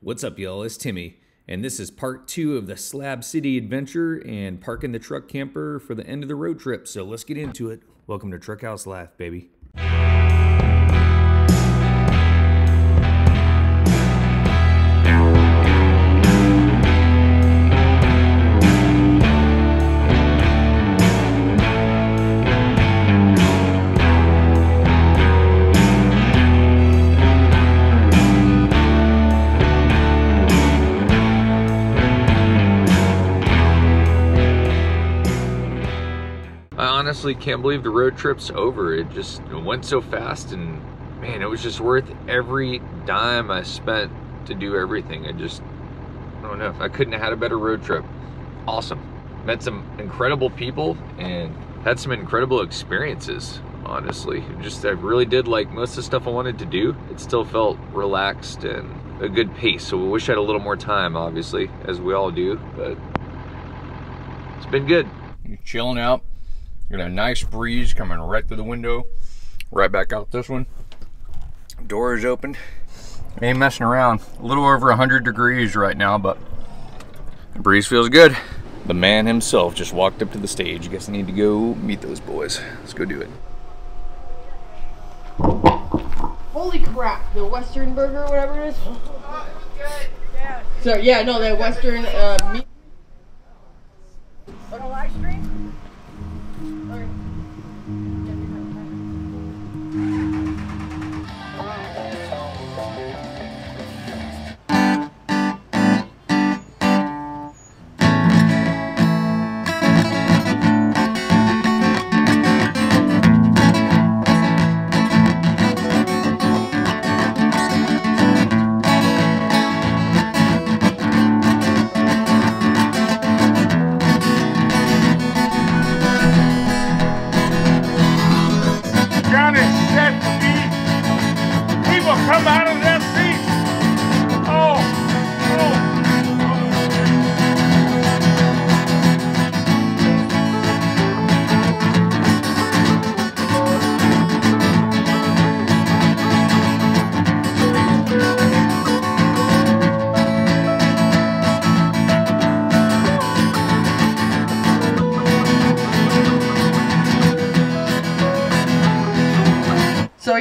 What's up, y'all? It's Timmy, and this is part two of the Slab City adventure and parking the truck camper for the end of the road trip. So let's get into it. Welcome to Truck House Life, baby. Honestly can't believe the road trip's over. It just went so fast and man, it was just worth every dime I spent to do everything. I just, I don't know, I couldn't have had a better road trip. Awesome. Met some incredible people and had some incredible experiences, honestly. Just, I really did like most of the stuff I wanted to do. It still felt relaxed and a good pace. So we wish I had a little more time, obviously, as we all do, but it's been good. You're chilling out. You got a nice breeze coming right through the window. Right back out this one. Door is open. Ain't messing around. A little over 100 degrees right now, but the breeze feels good. The man himself just walked up to the stage. Guess I need to go meet those boys. Let's go do it. Holy crap, the Western burger, whatever it is. So yeah, no, that Western uh, meat.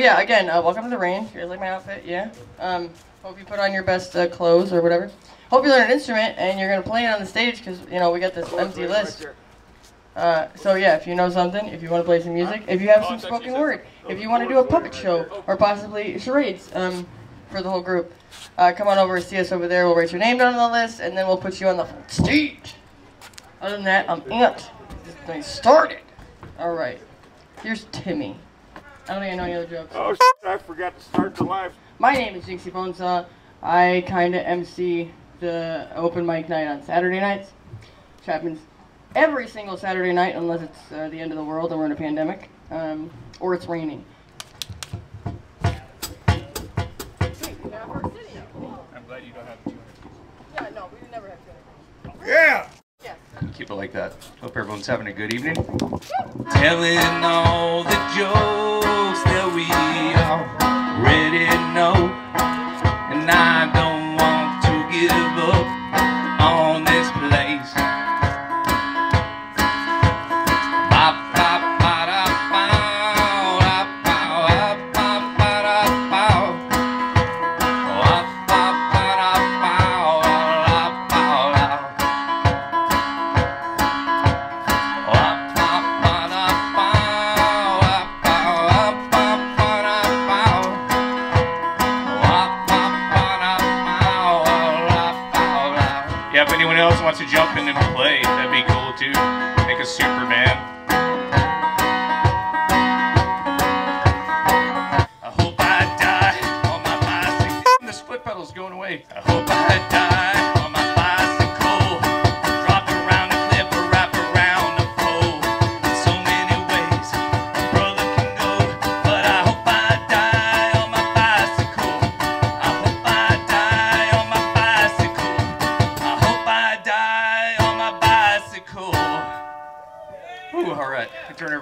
Yeah, again, uh, welcome to the range. You guys like my outfit? Yeah. Um, hope you put on your best uh, clothes or whatever. Hope you learn an instrument and you're gonna play it on the stage because you know we got this empty list. Uh, so yeah, if you know something, if you want to play some music, if you have some spoken word, if you want to do a puppet show or possibly charades um, for the whole group, uh, come on over and see us over there. We'll write your name down on the list and then we'll put you on the stage. Other than that, I'm amped. This thing started. All right. Here's Timmy. I don't think I know any other jokes. Oh, shit, I forgot to start the live. My name is Jinxie Bonesaw. I kind of MC the open mic night on Saturday nights, which happens every single Saturday night unless it's uh, the end of the world and we're in a pandemic, um, or it's raining. I'm glad you don't have to. Yeah, no, we never have to. Yeah! Keep it like that. Hope everyone's having a good evening. Telling all the jokes that we already know. And I Yeah, if anyone else wants to jump in and play, that'd be cool too. Make a Superman. I hope I die on my bicycle. This foot pedal's going away. I hope I die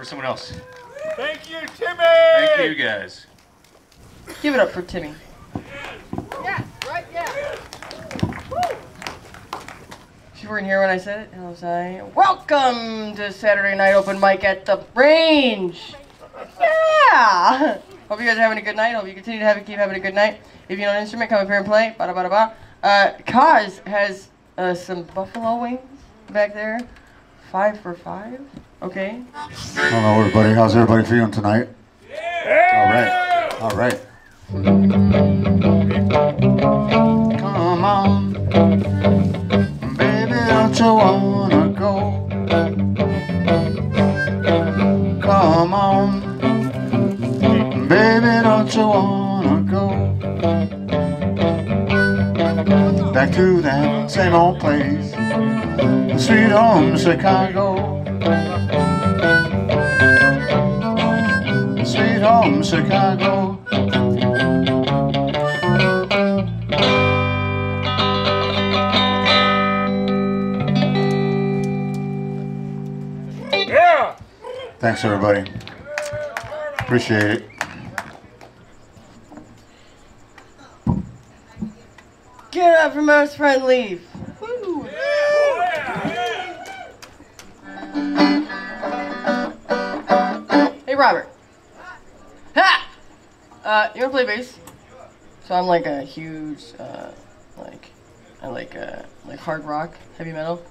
I turn it over to someone else. Thank you, Timmy. Thank you, guys. Give it up for Timmy. Yeah, right, yeah. you weren't here when I said it. How was I? Welcome to Saturday Night Open Mic at the Range. Yeah. Hope you guys are having a good night. Hope you continue to have keep having a good night. If you know an instrument, come up here and play. Bada bada ba. Uh, Kaz has uh, some buffalo wings back there. Five for five. Okay. Hello, everybody. How's everybody feeling tonight? All right. All right. Come on, baby, don't you wanna go? Come on, baby, don't you wanna go? Back to that same old place, the sweet home Chicago. Chicago. Yeah. Thanks, everybody. Appreciate it. Get up from most friend leave. Hey Robert. Uh, you wanna play bass? So I'm like a huge, uh, like, I like, uh, like hard rock, heavy metal.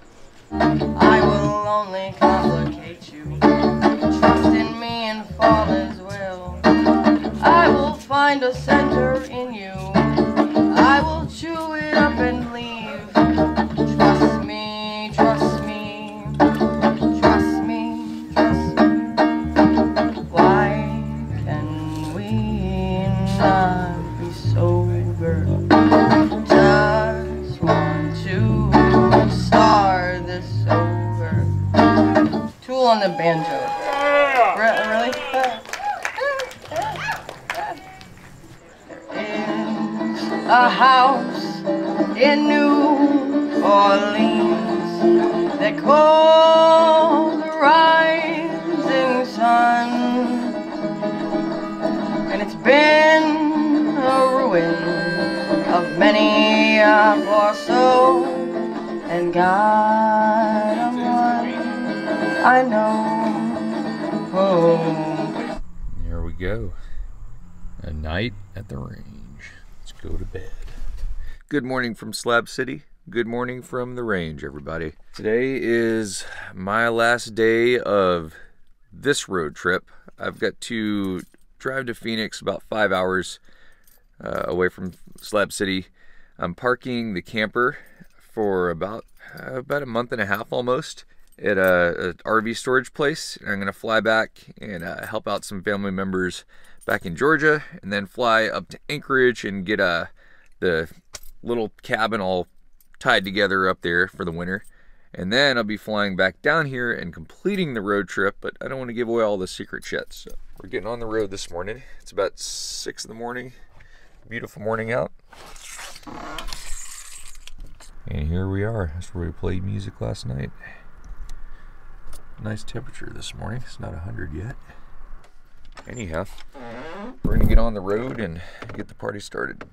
I will only complicate you. Trust in me and fall as well. I will find a center The banjo. Re- Really? Is a house in New Orleans they call the Rising Sun, and it's been a ruin of many a poor soul, and God, I know. Oh. There we go. A night at the range. Let's go to bed. Good morning from Slab City. Good morning from the range, everybody. Today is my last day of this road trip. I've got to drive to Phoenix about five hours uh, away from Slab City. I'm parking the camper for about uh, about a month and a half almost at a, a RV storage place. And I'm gonna fly back and uh, help out some family members back in Georgia, and then fly up to Anchorage and get uh, the little cabin all tied together up there for the winter. And then I'll be flying back down here and completing the road trip, but I don't want to give away all the secrets yet. So we're getting on the road this morning. It's about six in the morning. Beautiful morning out. And here we are. That's where we played music last night. Nice temperature this morning. It's not 100 yet. Anyhow, we're gonna get on the road and get the party started.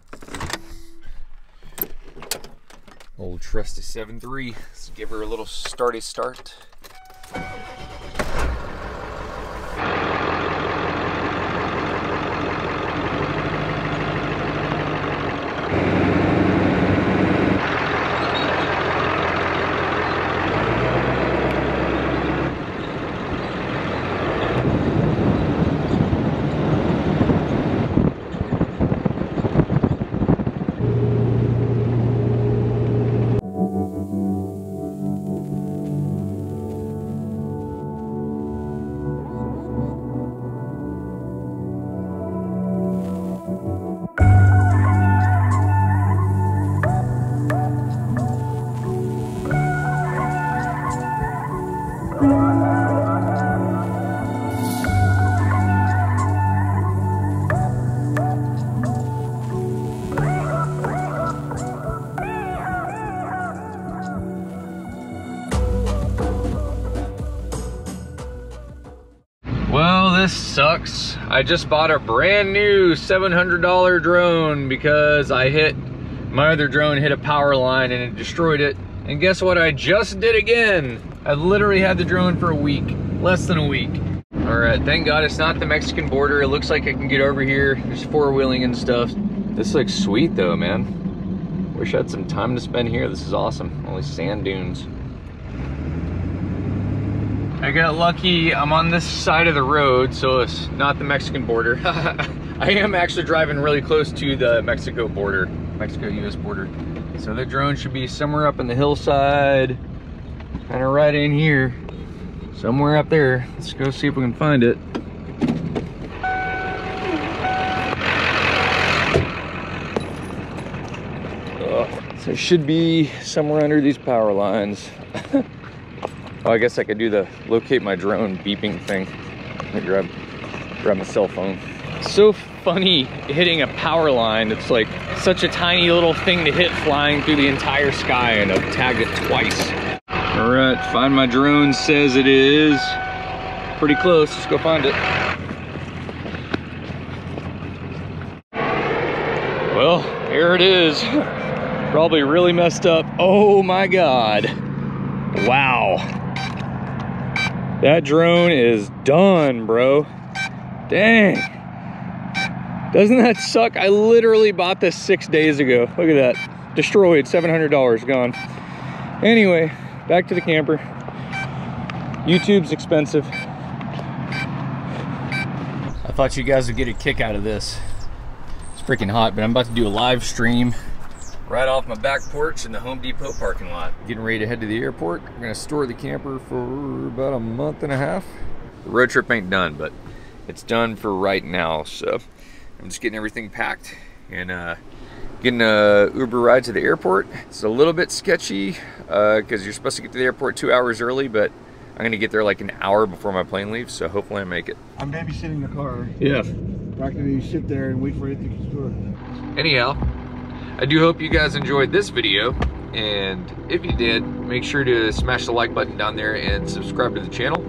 Old trusty 7.3. Let's give her a little starty start. This sucks. I just bought a brand new $700 drone because I hit, my other drone hit a power line and it destroyed it. And guess what I just did again? I literally had the drone for a week, less than a week. All right, thank God it's not the Mexican border. It looks like I can get over here. There's four wheeling and stuff. This looks sweet though, man. Wish I had some time to spend here. This is awesome. These sand dunes. I got lucky. I'm on this side of the road, so it's not the Mexican border. I am actually driving really close to the Mexico border, Mexico-US border. So the drone should be somewhere up in the hillside, kind of right in here, somewhere up there. Let's go see if we can find it. Uh, so it should be somewhere under these power lines. oh, I guess I could do the locate my drone beeping thing. Let me grab, grab my cell phone. So funny hitting a power line. It's like such a tiny little thing to hit flying through the entire sky and I've tagged it twice. All right, find my drone says it is pretty close. Let's go find it. Well, here it is. Probably really messed up. Oh my God. Wow. That drone is done, bro. Dang. Doesn't that suck? I literally bought this six days ago. Look at that. Destroyed, $700 gone. Anyway, back to the camper. YouTube's expensive. I thought you guys would get a kick out of this. It's freaking hot, but I'm about to do a live stream right off my back porch in the Home Depot parking lot. Getting ready to head to the airport. I'm gonna store the camper for about a month and a half. The road trip ain't done, but it's done for right now, so I'm just getting everything packed and uh, getting a Uber ride to the airport. It's a little bit sketchy because uh, you're supposed to get to the airport two hours early, but I'm gonna get there like an hour before my plane leaves, so hopefully I make it. I'm babysitting the car. Yeah. Not gonna sit there and wait for it to store. Anyhow, I do hope you guys enjoyed this video. And if you did, make sure to smash the like button down there and subscribe to the channel.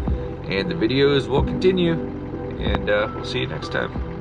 And the videos will continue. And uh, we'll see you next time.